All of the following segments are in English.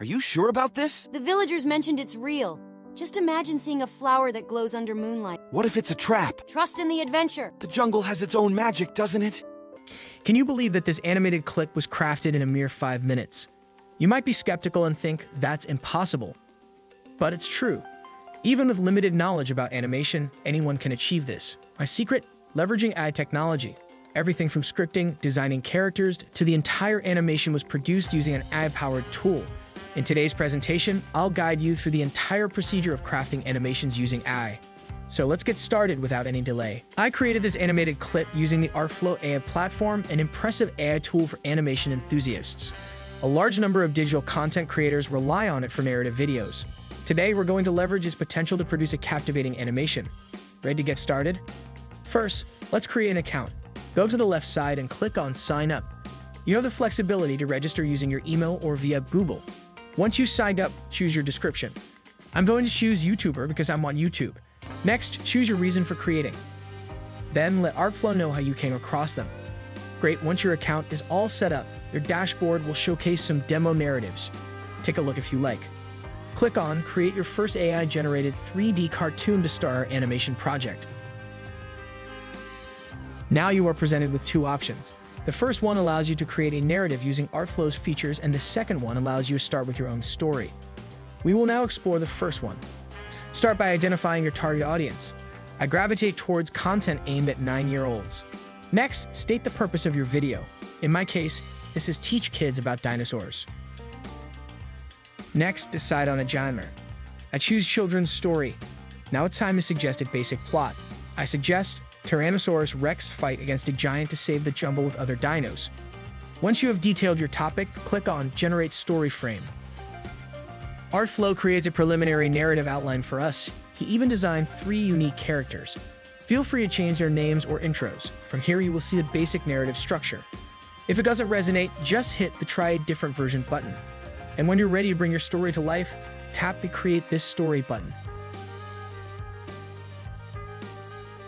Are you sure about this? The villagers mentioned it's real. Just imagine seeing a flower that glows under moonlight. What if it's a trap? Trust in the adventure. The jungle has its own magic, doesn't it? Can you believe that this animated clip was crafted in a mere five minutes? You might be skeptical and think that's impossible. But it's true. Even with limited knowledge about animation, anyone can achieve this. My secret? Leveraging AI technology. Everything from scripting, designing characters, to the entire animation was produced using an AI-powered tool. In today's presentation, I'll guide you through the entire procedure of crafting animations using AI. So let's get started without any delay. I created this animated clip using the Artflow AI platform, an impressive AI tool for animation enthusiasts. A large number of digital content creators rely on it for narrative videos. Today, we're going to leverage its potential to produce a captivating animation. Ready to get started? First, let's create an account. Go to the left side and click on Sign Up. You have the flexibility to register using your email or via Google. Once you signed up, choose your description. I'm going to choose YouTuber because I'm on YouTube. Next, choose your reason for creating. Then let Artflow know how you came across them. Great, once your account is all set up, your dashboard will showcase some demo narratives. Take a look if you like. Click on Create your first AI-generated 3D cartoon to start our animation project. Now you are presented with two options. The first one allows you to create a narrative using Artflow's features, and the second one allows you to start with your own story. We will now explore the first one. Start by identifying your target audience. I gravitate towards content aimed at 9-year-olds. Next, state the purpose of your video. In my case, this is teach kids about dinosaurs. Next, decide on a genre. I choose children's story. Now it's time to suggest a basic plot. I suggest Tyrannosaurus Rex fight against a giant to save the jungle with other dinos. Once you have detailed your topic, click on Generate Story Frame. Artflow creates a preliminary narrative outline for us. He even designed three unique characters. Feel free to change their names or intros. From here, you will see the basic narrative structure. If it doesn't resonate, just hit the Try a Different Version button. And when you're ready to bring your story to life, tap the Create This Story button.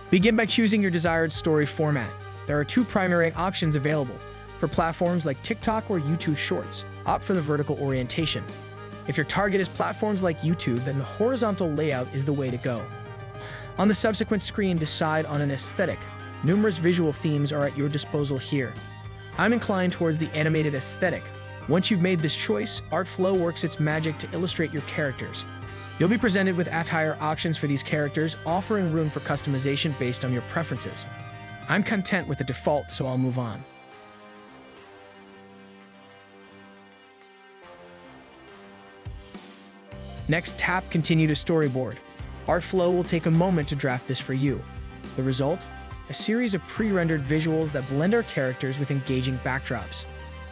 Begin by choosing your desired story format. There are two primary options available. For platforms like TikTok or YouTube Shorts, opt for the vertical orientation. If your target is platforms like YouTube, then the horizontal layout is the way to go. On the subsequent screen, decide on an aesthetic. Numerous visual themes are at your disposal here. I'm inclined towards the animated aesthetic. Once you've made this choice, Artflow works its magic to illustrate your characters. You'll be presented with attire options for these characters, offering room for customization based on your preferences. I'm content with the default, so I'll move on. Next, tap Continue to Storyboard. Artflow will take a moment to draft this for you. The result? A series of pre-rendered visuals that blend our characters with engaging backdrops.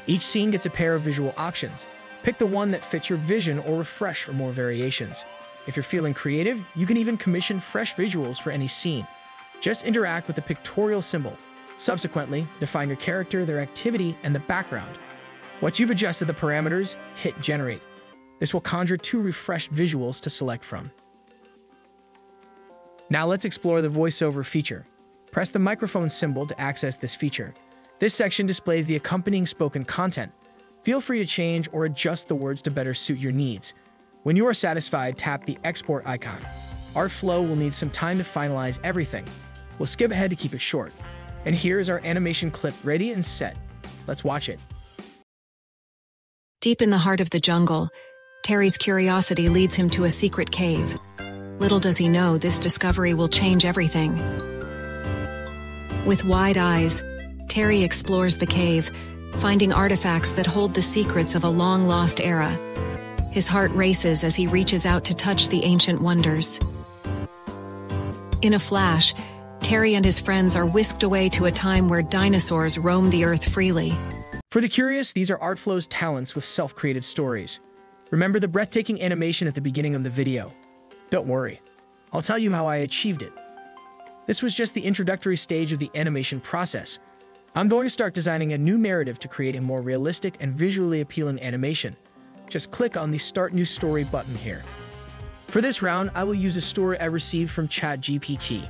Each scene gets a pair of visual options. Pick the one that fits your vision or refresh for more variations. If you're feeling creative, you can even commission fresh visuals for any scene. Just interact with the pictorial symbol. Subsequently, define your character, their activity, and the background. Once you've adjusted the parameters, hit Generate. This will conjure two refreshed visuals to select from. Now let's explore the voiceover feature. Press the microphone symbol to access this feature. This section displays the accompanying spoken content. Feel free to change or adjust the words to better suit your needs. When you are satisfied, tap the export icon. Artflow will need some time to finalize everything. We'll skip ahead to keep it short. And here is our animation clip ready and set. Let's watch it. Deep in the heart of the jungle, Terry's curiosity leads him to a secret cave. Little does he know this discovery will change everything. With wide eyes, Terry explores the cave, finding artifacts that hold the secrets of a long lost era. His heart races as he reaches out to touch the ancient wonders. In a flash, Terry and his friends are whisked away to a time where dinosaurs roam the earth freely. For the curious, these are Artflow's talents with self-created stories. Remember the breathtaking animation at the beginning of the video. Don't worry, I'll tell you how I achieved it. This was just the introductory stage of the animation process. I'm going to start designing a new narrative to create a more realistic and visually appealing animation. Just click on the Start New Story button here. For this round, I will use a story I received from ChatGPT.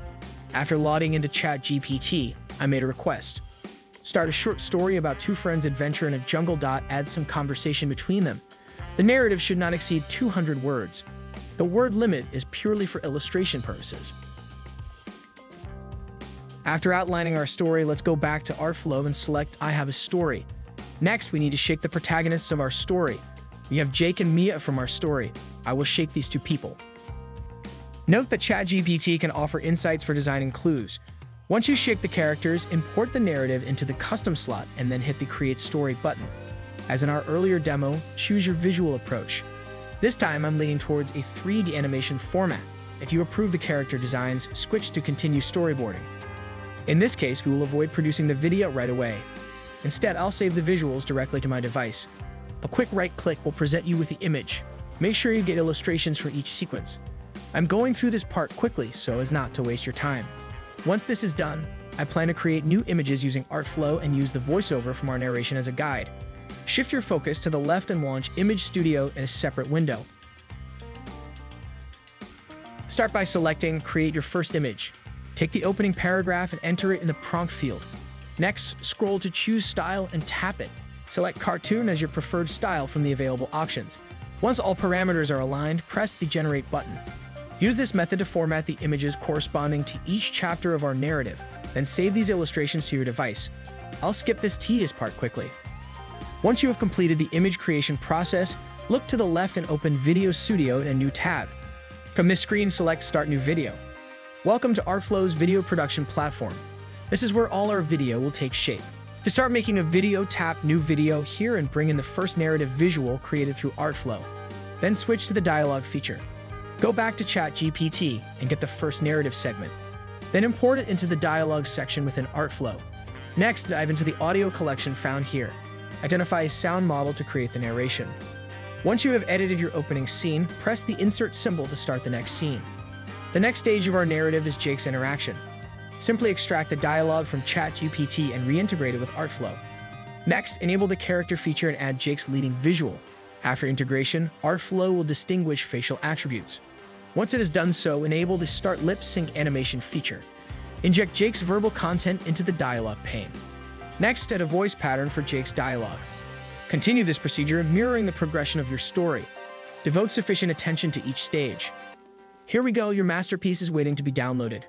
After logging into ChatGPT, I made a request. Start a short story about two friends' adventure in a jungle. Dot, add some conversation between them. The narrative should not exceed 200 words. The word limit is purely for illustration purposes. After outlining our story, let's go back to Artflow and select I have a story. Next, we need to shake the protagonists of our story. We have Jake and Mia from our story. I will shake these two people. Note that ChatGPT can offer insights for designing clues. Once you shake the characters, import the narrative into the custom slot and then hit the Create Story button. As in our earlier demo, choose your visual approach. This time, I'm leaning towards a 3D animation format. If you approve the character designs, switch to Continue Storyboarding. In this case, we will avoid producing the video right away. Instead, I'll save the visuals directly to my device. A quick right click will present you with the image. Make sure you get illustrations for each sequence. I'm going through this part quickly so as not to waste your time. Once this is done, I plan to create new images using Artflow and use the voiceover from our narration as a guide. Shift your focus to the left and launch Image Studio in a separate window. Start by selecting Create your first image. Take the opening paragraph and enter it in the prompt field. Next, scroll to Choose Style and tap it. Select Cartoon as your preferred style from the available options. Once all parameters are aligned, press the Generate button. Use this method to format the images corresponding to each chapter of our narrative, then save these illustrations to your device. I'll skip this tedious part quickly. Once you have completed the image creation process, look to the left and open Video Studio in a new tab. From this screen, select Start New Video. Welcome to Artflow's video production platform. This is where all our video will take shape. To start making a video, tap New Video here and bring in the first narrative visual created through Artflow. Then switch to the dialogue feature. Go back to ChatGPT and get the first narrative segment. Then import it into the dialogue section within Artflow. Next, dive into the audio collection found here. Identify a sound model to create the narration. Once you have edited your opening scene, press the insert symbol to start the next scene. The next stage of our narrative is Jake's interaction. Simply extract the dialogue from ChatGPT and reintegrate it with Artflow. Next, enable the character feature and add Jake's leading visual. After integration, Artflow will distinguish facial attributes. Once it has done so, enable the Start Lip Sync animation feature. Inject Jake's verbal content into the dialogue pane. Next, add a voice pattern for Jake's dialogue. Continue this procedure, mirroring the progression of your story. Devote sufficient attention to each stage. Here we go, your masterpiece is waiting to be downloaded.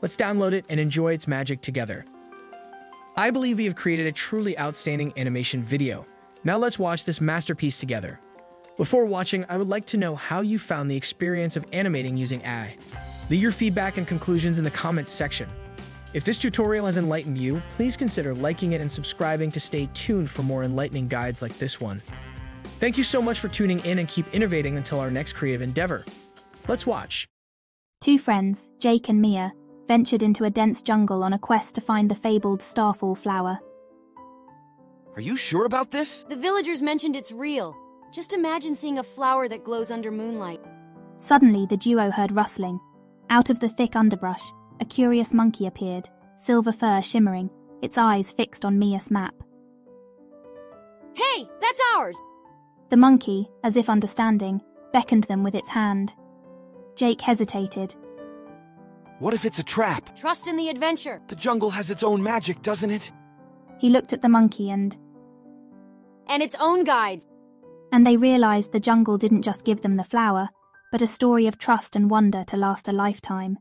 Let's download it and enjoy its magic together. I believe we have created a truly outstanding animation video. Now let's watch this masterpiece together. Before watching, I would like to know how you found the experience of animating using AI. Leave your feedback and conclusions in the comments section. If this tutorial has enlightened you, please consider liking it and subscribing to stay tuned for more enlightening guides like this one. Thank you so much for tuning in and keep innovating until our next creative endeavor. Let's watch. Two friends, Jake and Mia, ventured into a dense jungle on a quest to find the fabled starfall flower. Are you sure about this? The villagers mentioned it's real. Just imagine seeing a flower that glows under moonlight. Suddenly, the duo heard rustling. Out of the thick underbrush, a curious monkey appeared, silver fur shimmering, its eyes fixed on Mia's map. Hey, that's ours! The monkey, as if understanding, beckoned them with its hand. Jake hesitated. What if it's a trap? Trust in the adventure. The jungle has its own magic, doesn't it? He looked at the monkey and And its own guides. and they realized the jungle didn't just give them the flower, but a story of trust and wonder to last a lifetime.